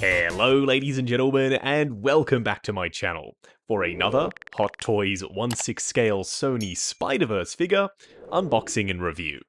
Hello ladies and gentlemen and welcome back to my channel for another Hot Toys 1-6 scale Sony Spider-Verse figure unboxing and review.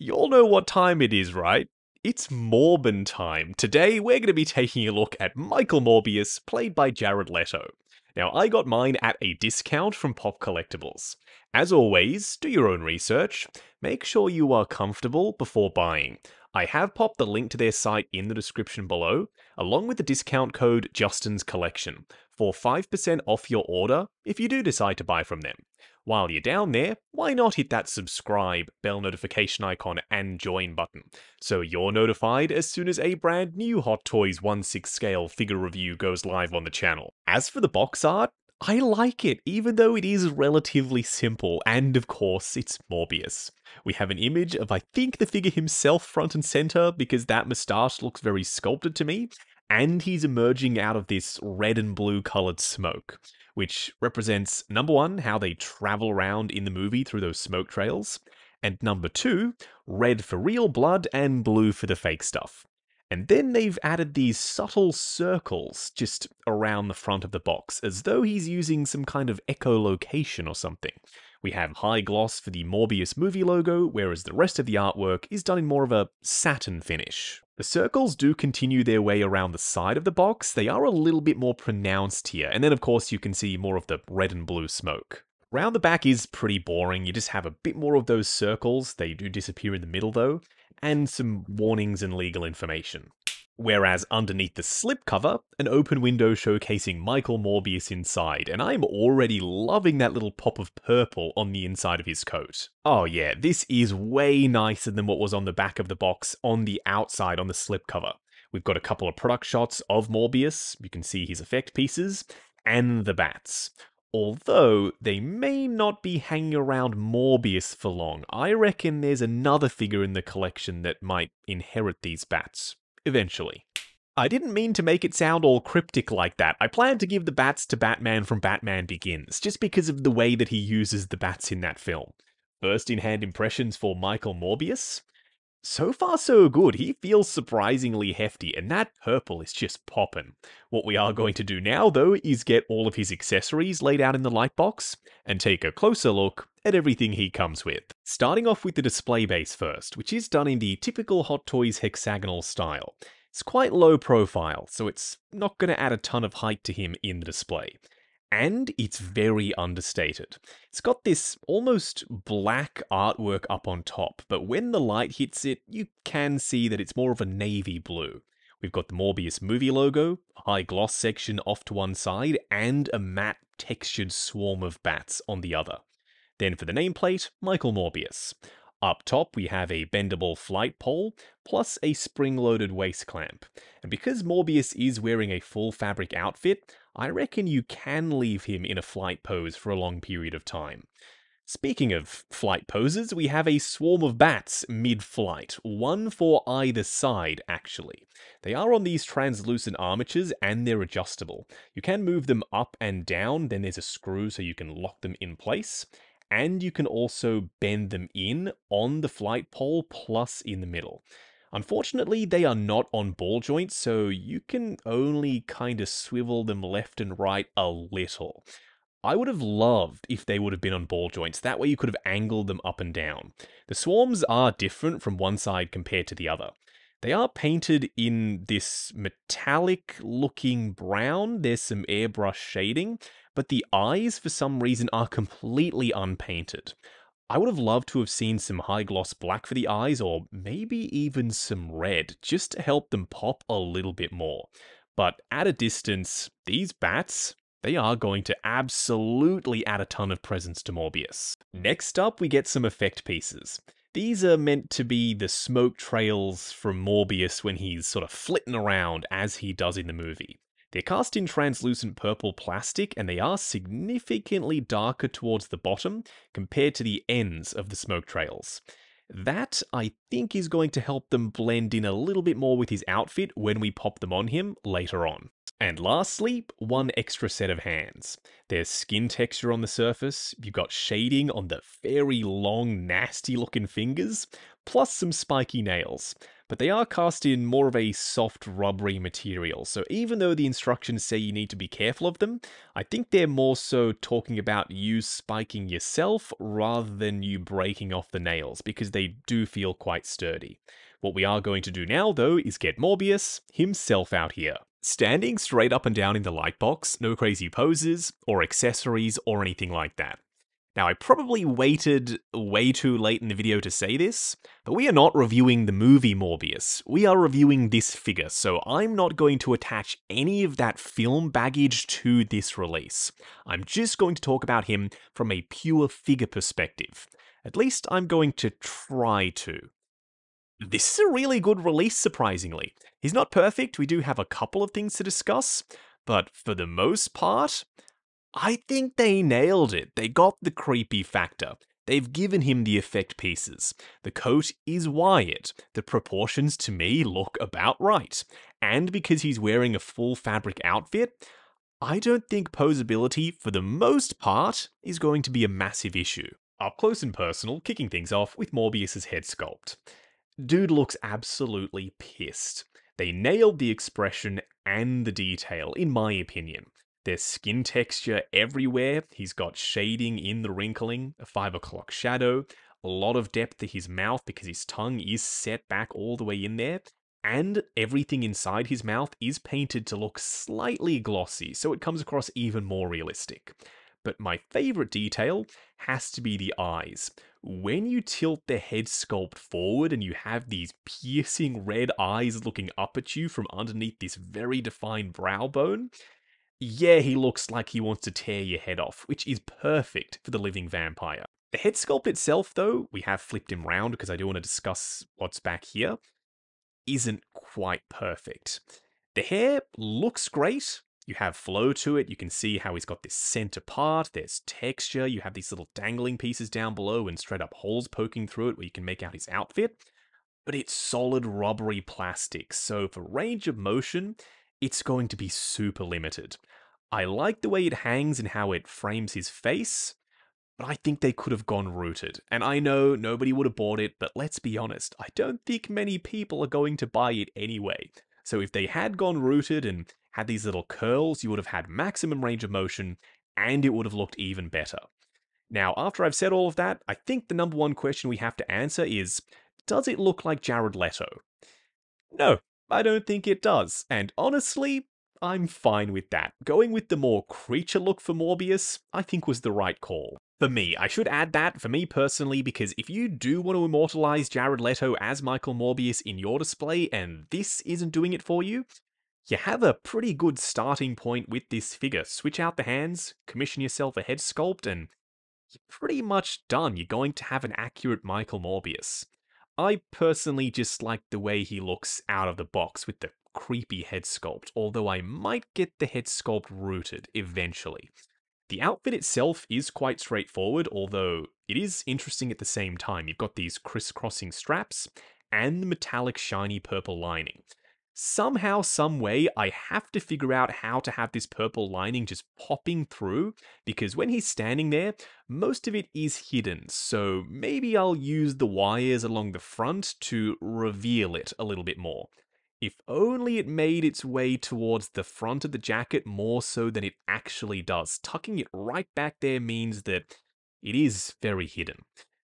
You all know what time it is, right? It's Morbin time. Today we're going to be taking a look at Michael Morbius played by Jared Leto. Now I got mine at a discount from Pop Collectibles. As always, do your own research, make sure you are comfortable before buying. I have popped the link to their site in the description below, along with the discount code Justin's Collection for 5% off your order if you do decide to buy from them. While you're down there, why not hit that subscribe, bell notification icon, and join button so you're notified as soon as a brand new Hot Toys 1-6 scale figure review goes live on the channel. As for the box art, I like it, even though it is relatively simple, and of course, it's Morbius. We have an image of, I think, the figure himself front and center, because that moustache looks very sculpted to me, and he's emerging out of this red and blue colored smoke, which represents, number one, how they travel around in the movie through those smoke trails, and number two, red for real blood and blue for the fake stuff. And then they've added these subtle circles just around the front of the box, as though he's using some kind of echolocation or something. We have high gloss for the Morbius movie logo, whereas the rest of the artwork is done in more of a satin finish. The circles do continue their way around the side of the box, they are a little bit more pronounced here, and then of course you can see more of the red and blue smoke. Round the back is pretty boring, you just have a bit more of those circles, they do disappear in the middle though, and some warnings and legal information. Whereas underneath the slipcover, an open window showcasing Michael Morbius inside, and I'm already loving that little pop of purple on the inside of his coat. Oh yeah, this is way nicer than what was on the back of the box on the outside on the slipcover. We've got a couple of product shots of Morbius, you can see his effect pieces, and the bats. Although they may not be hanging around Morbius for long, I reckon there's another figure in the collection that might inherit these bats, eventually. I didn't mean to make it sound all cryptic like that. I planned to give the bats to Batman from Batman Begins, just because of the way that he uses the bats in that film. First in hand impressions for Michael Morbius? So far, so good. He feels surprisingly hefty, and that purple is just poppin'. What we are going to do now, though, is get all of his accessories laid out in the lightbox and take a closer look at everything he comes with. Starting off with the display base first, which is done in the typical Hot Toys hexagonal style. It's quite low profile, so it's not going to add a ton of height to him in the display and it's very understated. It's got this almost black artwork up on top, but when the light hits it, you can see that it's more of a navy blue. We've got the Morbius movie logo, a high gloss section off to one side, and a matte textured swarm of bats on the other. Then for the nameplate, Michael Morbius. Up top, we have a bendable flight pole, plus a spring-loaded waist clamp. And because Morbius is wearing a full fabric outfit, I reckon you can leave him in a flight pose for a long period of time. Speaking of flight poses, we have a swarm of bats mid-flight, one for either side, actually. They are on these translucent armatures and they're adjustable. You can move them up and down, then there's a screw so you can lock them in place and you can also bend them in on the flight pole plus in the middle. Unfortunately, they are not on ball joints, so you can only kind of swivel them left and right a little. I would have loved if they would have been on ball joints, that way you could have angled them up and down. The swarms are different from one side compared to the other. They are painted in this metallic looking brown, there's some airbrush shading, but the eyes for some reason are completely unpainted. I would have loved to have seen some high gloss black for the eyes or maybe even some red just to help them pop a little bit more. But at a distance, these bats, they are going to absolutely add a ton of presence to Morbius. Next up, we get some effect pieces. These are meant to be the smoke trails from Morbius when he's sort of flitting around as he does in the movie. They're cast in translucent purple plastic and they are significantly darker towards the bottom compared to the ends of the smoke trails. That, I think, is going to help them blend in a little bit more with his outfit when we pop them on him later on. And lastly, one extra set of hands. There's skin texture on the surface, you've got shading on the very long, nasty looking fingers, plus some spiky nails. But they are cast in more of a soft rubbery material. So even though the instructions say you need to be careful of them, I think they're more so talking about you spiking yourself rather than you breaking off the nails because they do feel quite sturdy. What we are going to do now, though, is get Morbius himself out here. Standing straight up and down in the light box, no crazy poses, or accessories, or anything like that. Now, I probably waited way too late in the video to say this, but we are not reviewing the movie Morbius. We are reviewing this figure, so I'm not going to attach any of that film baggage to this release. I'm just going to talk about him from a pure figure perspective. At least I'm going to try to. This is a really good release, surprisingly. He's not perfect, we do have a couple of things to discuss, but for the most part, I think they nailed it. They got the creepy factor. They've given him the effect pieces. The coat is wired. The proportions to me look about right. And because he's wearing a full fabric outfit, I don't think posability, for the most part, is going to be a massive issue. Up close and personal, kicking things off with Morbius's head sculpt. Dude looks absolutely pissed. They nailed the expression and the detail, in my opinion. There's skin texture everywhere. He's got shading in the wrinkling, a 5 o'clock shadow, a lot of depth to his mouth because his tongue is set back all the way in there. And everything inside his mouth is painted to look slightly glossy, so it comes across even more realistic. But my favorite detail has to be the eyes. When you tilt the head sculpt forward and you have these piercing red eyes looking up at you from underneath this very defined brow bone, yeah, he looks like he wants to tear your head off, which is perfect for the living vampire. The head sculpt itself, though, we have flipped him round because I do want to discuss what's back here, isn't quite perfect. The hair looks great. You have flow to it. You can see how he's got this center part. There's texture. You have these little dangling pieces down below and straight up holes poking through it where you can make out his outfit. But it's solid rubbery plastic, so for range of motion, it's going to be super limited. I like the way it hangs and how it frames his face, but I think they could have gone rooted. And I know nobody would have bought it, but let's be honest, I don't think many people are going to buy it anyway. So if they had gone rooted and had these little curls, you would have had maximum range of motion, and it would have looked even better. Now, after I've said all of that, I think the number one question we have to answer is Does it look like Jared Leto? No, I don't think it does, and honestly, I'm fine with that. Going with the more creature look for Morbius, I think was the right call. For me, I should add that, for me personally, because if you do want to immortalize Jared Leto as Michael Morbius in your display and this isn't doing it for you, you have a pretty good starting point with this figure. Switch out the hands, commission yourself a head sculpt, and you're pretty much done. You're going to have an accurate Michael Morbius. I personally just like the way he looks out of the box with the creepy head sculpt, although I might get the head sculpt rooted eventually. The outfit itself is quite straightforward, although it is interesting at the same time. You've got these crisscrossing straps and the metallic shiny purple lining somehow, some way, I have to figure out how to have this purple lining just popping through, because when he's standing there, most of it is hidden, so maybe I'll use the wires along the front to reveal it a little bit more. If only it made its way towards the front of the jacket more so than it actually does. Tucking it right back there means that it is very hidden.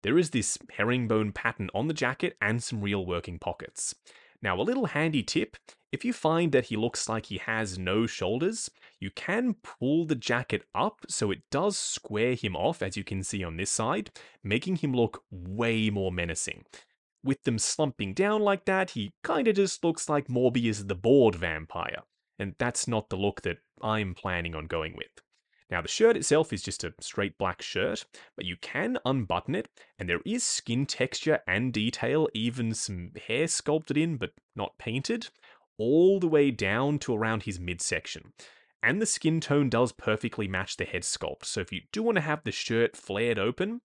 There is this herringbone pattern on the jacket and some real working pockets. Now, a little handy tip if you find that he looks like he has no shoulders, you can pull the jacket up so it does square him off, as you can see on this side, making him look way more menacing. With them slumping down like that, he kinda just looks like Morbius the bored vampire, and that's not the look that I'm planning on going with. Now, the shirt itself is just a straight black shirt, but you can unbutton it, and there is skin texture and detail, even some hair sculpted in but not painted, all the way down to around his midsection. And the skin tone does perfectly match the head sculpt, so if you do want to have the shirt flared open,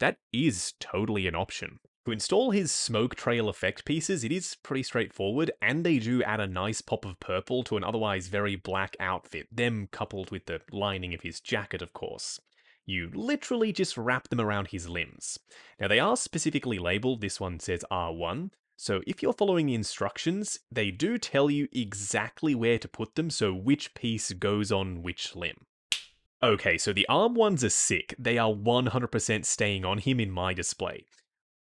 that is totally an option. To install his smoke trail effect pieces, it is pretty straightforward, and they do add a nice pop of purple to an otherwise very black outfit, them coupled with the lining of his jacket, of course. You literally just wrap them around his limbs. Now, they are specifically labeled, this one says R1, So if you're following the instructions, they do tell you exactly where to put them, so which piece goes on which limb. Okay, so the arm ones are sick. They are 100% staying on him in my display.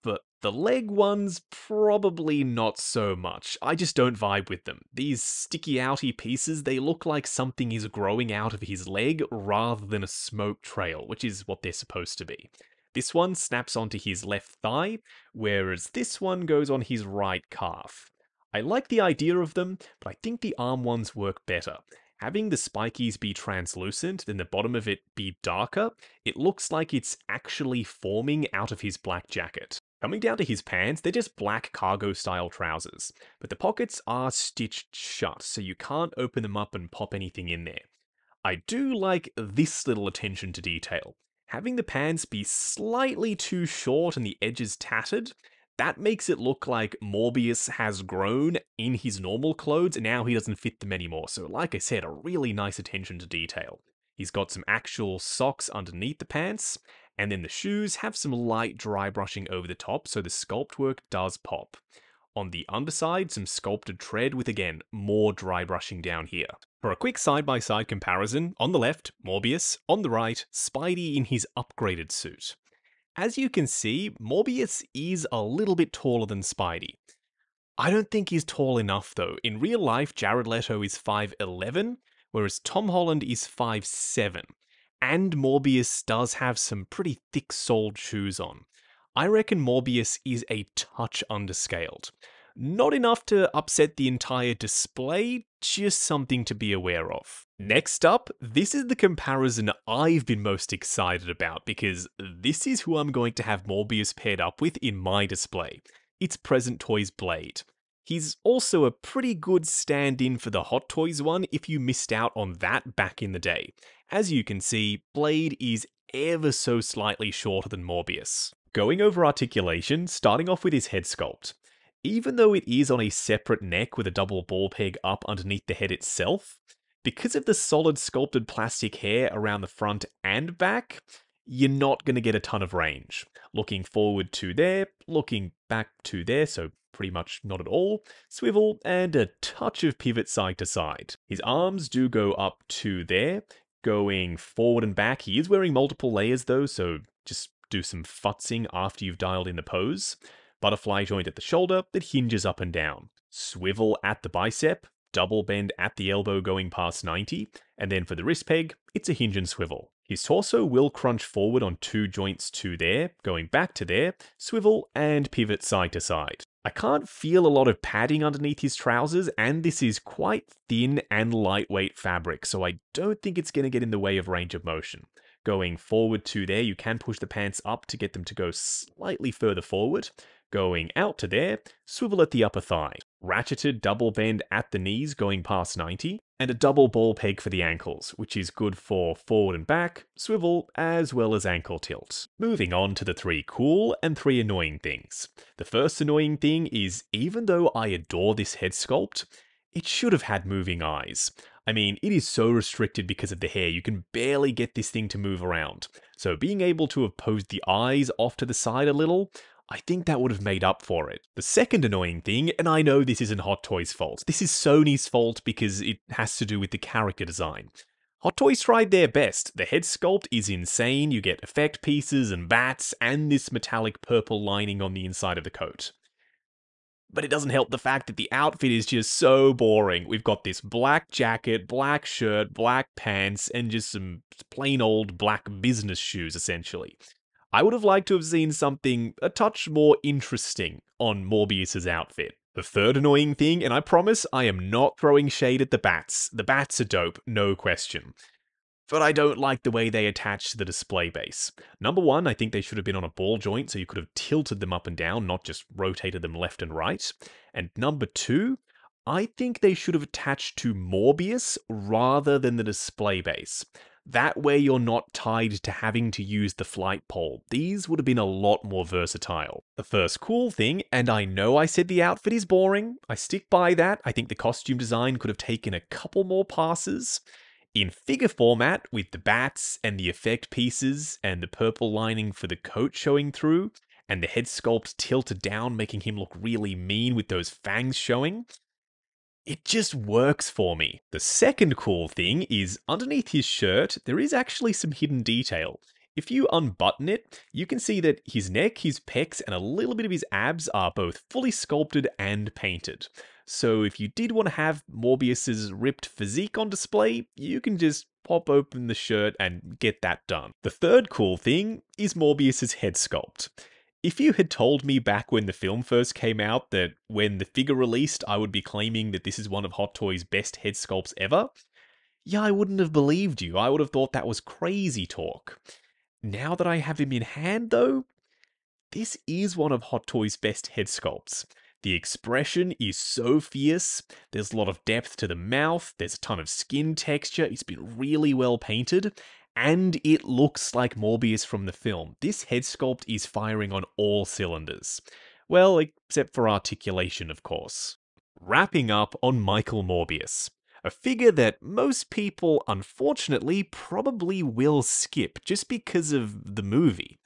But the leg ones, probably not so much. I just don't vibe with them. These sticky outy pieces, they look like something is growing out of his leg rather than a smoke trail, which is what they're supposed to be. This one snaps onto his left thigh, whereas this one goes on his right calf. I like the idea of them, but I think the arm ones work better having the spikies be translucent, then the bottom of it be darker, it looks like it's actually forming out of his black jacket. Coming down to his pants, they're just black cargo style trousers, but the pockets are stitched shut, so you can't open them up and pop anything in there. I do like this little attention to detail. Having the pants be slightly too short and the edges tattered, that makes it look like Morbius has grown in his normal clothes and now he doesn't fit them anymore. So, like I said, a really nice attention to detail. He's got some actual socks underneath the pants, and then the shoes have some light dry brushing over the top, so the sculpt work does pop. On the underside, some sculpted tread with again more dry brushing down here. For a quick side by side comparison, on the left, Morbius, on the right, Spidey in his upgraded suit. As you can see, Morbius is a little bit taller than Spidey. I don't think he's tall enough though. In real life, Jared Leto is 5'11, whereas Tom Holland is 5'7. And Morbius does have some pretty thick soled shoes on. I reckon Morbius is a touch underscaled. Not enough to upset the entire display, just something to be aware of. Next up, this is the comparison I've been most excited about because this is who I'm going to have Morbius paired up with in my display. It's Present Toys Blade. He's also a pretty good stand in for the Hot Toys one if you missed out on that back in the day. As you can see, Blade is ever so slightly shorter than Morbius. Going over articulation, starting off with his head sculpt. Even though it is on a separate neck with a double ball peg up underneath the head itself, because of the solid sculpted plastic hair around the front and back, you're not going to get a ton of range. Looking forward to there, looking back to there, so pretty much not at all, swivel, and a touch of pivot side to side. His arms do go up to there, going forward and back. He is wearing multiple layers though, so just do some futzing after you've dialed in the pose butterfly joint at the shoulder that hinges up and down, swivel at the bicep, double bend at the elbow going past 90, and then for the wrist peg, it's a hinge and swivel. His torso will crunch forward on two joints to there, going back to there, swivel, and pivot side to side. I can't feel a lot of padding underneath his trousers, and this is quite thin and lightweight fabric, so I don't think it's going to get in the way of range of motion. Going forward to there, you can push the pants up to get them to go slightly further forward, Going out to there, swivel at the upper thigh, ratcheted double bend at the knees going past 90, and a double ball peg for the ankles, which is good for forward and back, swivel, as well as ankle tilt. Moving on to the three cool and three annoying things. The first annoying thing is even though I adore this head sculpt, it should have had moving eyes. I mean, it is so restricted because of the hair, you can barely get this thing to move around. So being able to have posed the eyes off to the side a little, I think that would have made up for it. The second annoying thing, and I know this isn't Hot Toys' fault, this is Sony's fault because it has to do with the character design. Hot Toys tried their best. The head sculpt is insane, you get effect pieces and bats, and this metallic purple lining on the inside of the coat. But it doesn't help the fact that the outfit is just so boring. We've got this black jacket, black shirt, black pants, and just some plain old black business shoes, essentially. I would have liked to have seen something a touch more interesting on Morbius's outfit. The third annoying thing, and I promise I am not throwing shade at the bats. The bats are dope, no question. But I don't like the way they attach to the display base. Number one, I think they should have been on a ball joint so you could have tilted them up and down, not just rotated them left and right. And number two, I think they should have attached to Morbius rather than the display base. That way you're not tied to having to use the flight pole. These would have been a lot more versatile. The first cool thing, and I know I said the outfit is boring, I stick by that. I think the costume design could have taken a couple more passes. In figure format, with the bats and the effect pieces and the purple lining for the coat showing through, and the head sculpt tilted down, making him look really mean with those fangs showing. It just works for me. The second cool thing is underneath his shirt, there is actually some hidden detail. If you unbutton it, you can see that his neck, his pecs, and a little bit of his abs are both fully sculpted and painted. So if you did want to have Morbius's ripped physique on display, you can just pop open the shirt and get that done. The third cool thing is Morbius's head sculpt. If you had told me back when the film first came out that when the figure released, I would be claiming that this is one of Hot Toys' best head sculpts ever, yeah, I wouldn't have believed you. I would have thought that was crazy talk. Now that I have him in hand, though, this is one of Hot Toys' best head sculpts. The expression is so fierce, there's a lot of depth to the mouth, there's a ton of skin texture, it's been really well painted, and it looks like Morbius from the film. This head sculpt is firing on all cylinders. Well, except for articulation, of course. Wrapping up on Michael Morbius. A figure that most people, unfortunately, probably will skip just because of the movie.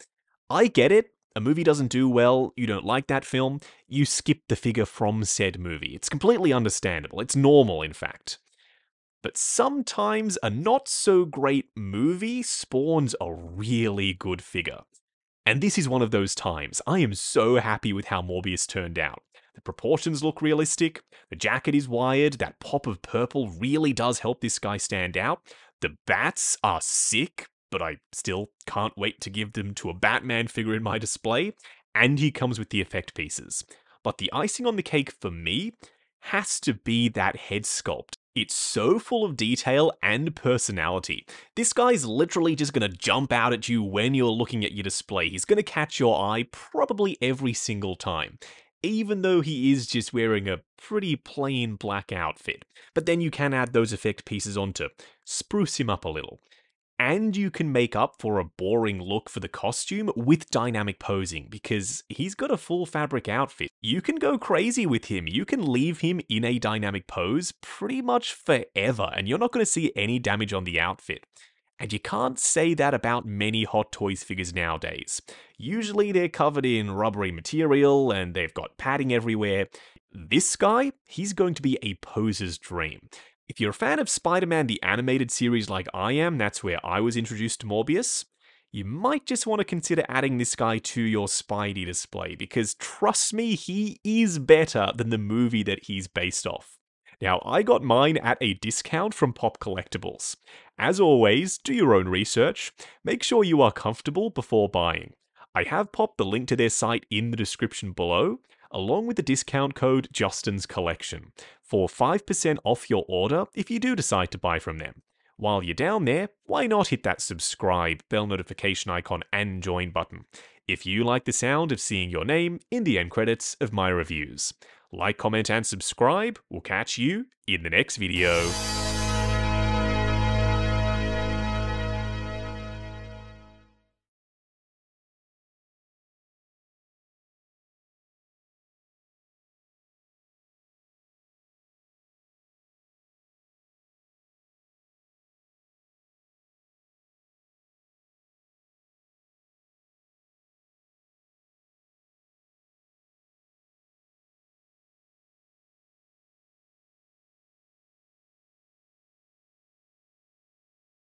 I get it, a movie doesn't do well, you don't like that film, you skip the figure from said movie. It's completely understandable. It's normal, in fact. But sometimes a not so great movie spawns a really good figure. And this is one of those times. I am so happy with how Morbius turned out. The proportions look realistic, the jacket is wired, that pop of purple really does help this guy stand out. The bats are sick, but I still can't wait to give them to a Batman figure in my display. And he comes with the effect pieces. But the icing on the cake for me has to be that head sculpt. It's so full of detail and personality. This guy's literally just gonna jump out at you when you're looking at your display. He's gonna catch your eye probably every single time even though he is just wearing a pretty plain black outfit. But then you can add those effect pieces on to spruce him up a little. And you can make up for a boring look for the costume with dynamic posing, because he's got a full fabric outfit. You can go crazy with him, you can leave him in a dynamic pose pretty much forever, and you're not going to see any damage on the outfit. And you can't say that about many Hot Toys figures nowadays. Usually they're covered in rubbery material and they've got padding everywhere. This guy, he's going to be a poser's dream. If you're a fan of Spider Man the animated series like I am, that's where I was introduced to Morbius, you might just want to consider adding this guy to your Spidey display, because trust me, he is better than the movie that he's based off. Now, I got mine at a discount from Pop Collectibles. As always, do your own research, make sure you are comfortable before buying. I have popped the link to their site in the description below, along with the discount code Justin's Collection for 5% off your order if you do decide to buy from them. While you're down there, why not hit that subscribe, bell notification icon, and join button if you like the sound of seeing your name in the end credits of my reviews. Like, comment, and subscribe. We'll catch you in the next video.